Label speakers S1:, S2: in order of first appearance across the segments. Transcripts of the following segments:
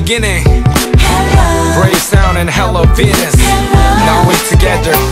S1: beginning.
S2: Hello.
S1: Brave sound and hello Venus.
S2: Hello.
S1: Now we together.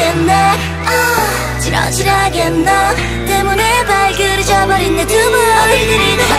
S2: 아, 지러지라겠나 지러지라겠나? 때문에 발그르 져버린 내 두분 어딜 들이나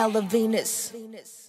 S2: Hello
S3: Venus. Venus.